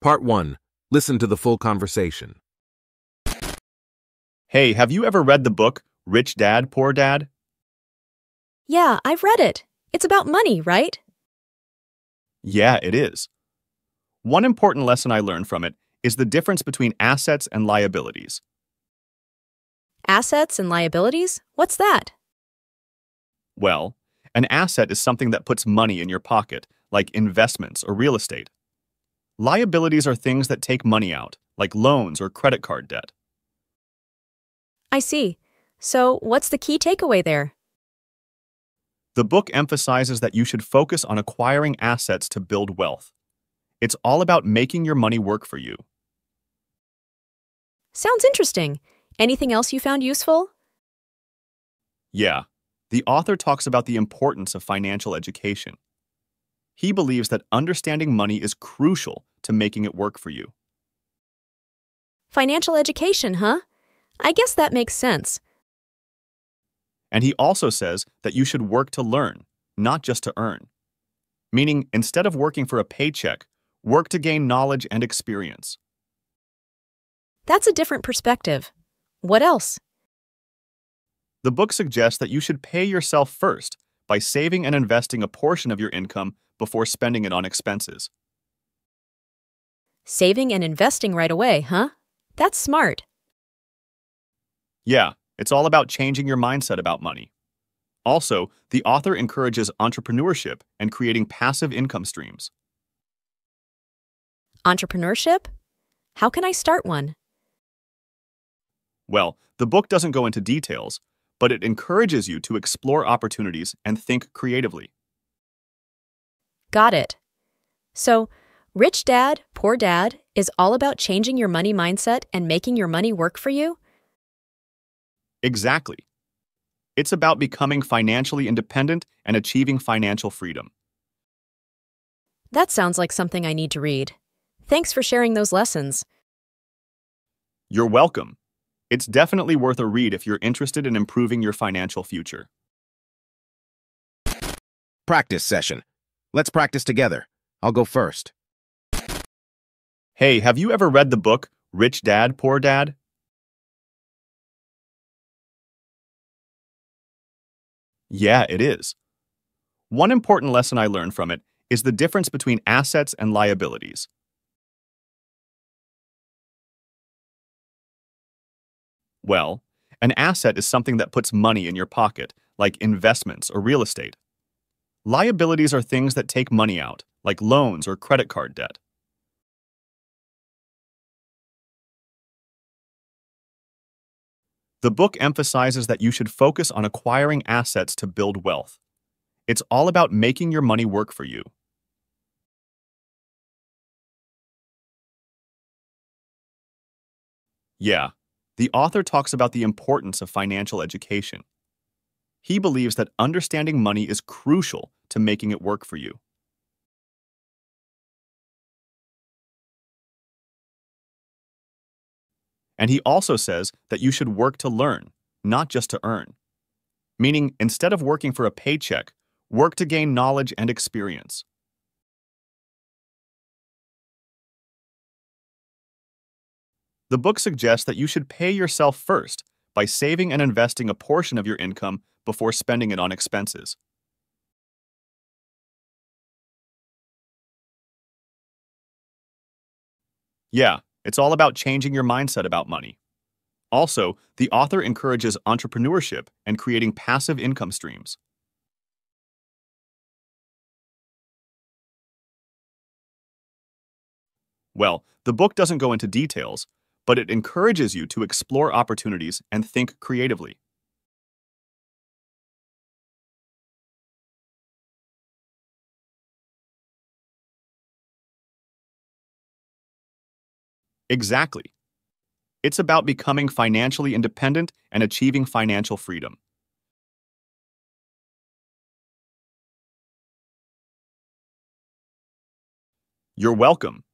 Part 1. Listen to the full conversation. Hey, have you ever read the book Rich Dad, Poor Dad? Yeah, I've read it. It's about money, right? Yeah, it is. One important lesson I learned from it is the difference between assets and liabilities. Assets and liabilities? What's that? Well, an asset is something that puts money in your pocket, like investments or real estate. Liabilities are things that take money out, like loans or credit card debt. I see. So, what's the key takeaway there? The book emphasizes that you should focus on acquiring assets to build wealth. It's all about making your money work for you. Sounds interesting. Anything else you found useful? Yeah, the author talks about the importance of financial education. He believes that understanding money is crucial to making it work for you. Financial education, huh? I guess that makes sense. And he also says that you should work to learn, not just to earn. Meaning, instead of working for a paycheck, work to gain knowledge and experience. That's a different perspective. What else? The book suggests that you should pay yourself first by saving and investing a portion of your income before spending it on expenses. Saving and investing right away, huh? That's smart. Yeah, it's all about changing your mindset about money. Also, the author encourages entrepreneurship and creating passive income streams. Entrepreneurship? How can I start one? Well, the book doesn't go into details, but it encourages you to explore opportunities and think creatively. Got it. So, Rich Dad, Poor Dad is all about changing your money mindset and making your money work for you? Exactly. It's about becoming financially independent and achieving financial freedom. That sounds like something I need to read. Thanks for sharing those lessons. You're welcome. It's definitely worth a read if you're interested in improving your financial future. Practice session. Let's practice together. I'll go first. Hey, have you ever read the book Rich Dad, Poor Dad? Yeah, it is. One important lesson I learned from it is the difference between assets and liabilities. Well, an asset is something that puts money in your pocket, like investments or real estate. Liabilities are things that take money out, like loans or credit card debt. The book emphasizes that you should focus on acquiring assets to build wealth. It's all about making your money work for you. Yeah, the author talks about the importance of financial education. He believes that understanding money is crucial to making it work for you. And he also says that you should work to learn, not just to earn. Meaning, instead of working for a paycheck, work to gain knowledge and experience. The book suggests that you should pay yourself first by saving and investing a portion of your income before spending it on expenses. Yeah, it's all about changing your mindset about money. Also, the author encourages entrepreneurship and creating passive income streams. Well, the book doesn't go into details, but it encourages you to explore opportunities and think creatively. Exactly. It's about becoming financially independent and achieving financial freedom. You're welcome.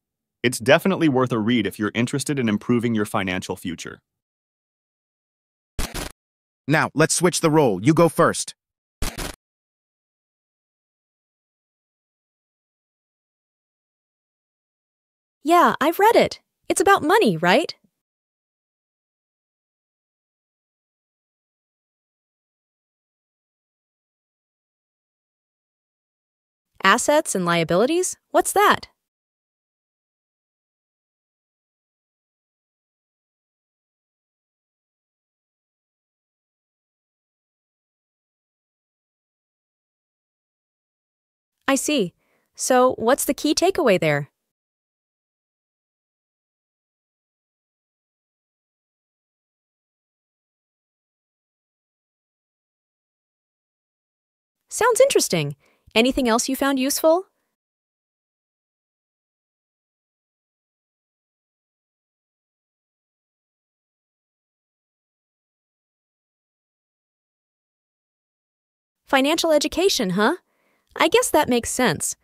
It's definitely worth a read if you're interested in improving your financial future. Now, let's switch the role. You go first. Yeah, I've read it. It's about money, right? Assets and liabilities? What's that? I see. So, what's the key takeaway there? Sounds interesting. Anything else you found useful? Financial education, huh? I guess that makes sense.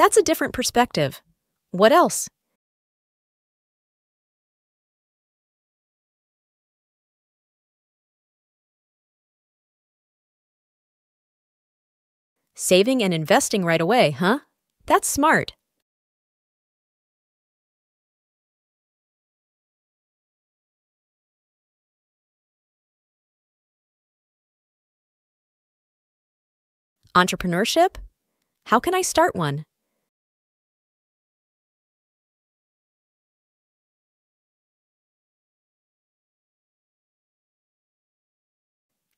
That's a different perspective. What else? Saving and investing right away, huh? That's smart. Entrepreneurship? How can I start one?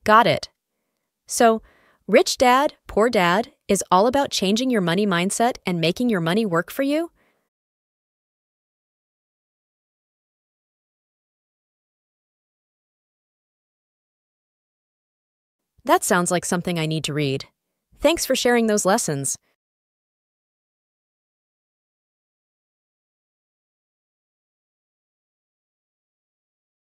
Got it. So, Rich Dad, Poor Dad is all about changing your money mindset and making your money work for you? That sounds like something I need to read. Thanks for sharing those lessons.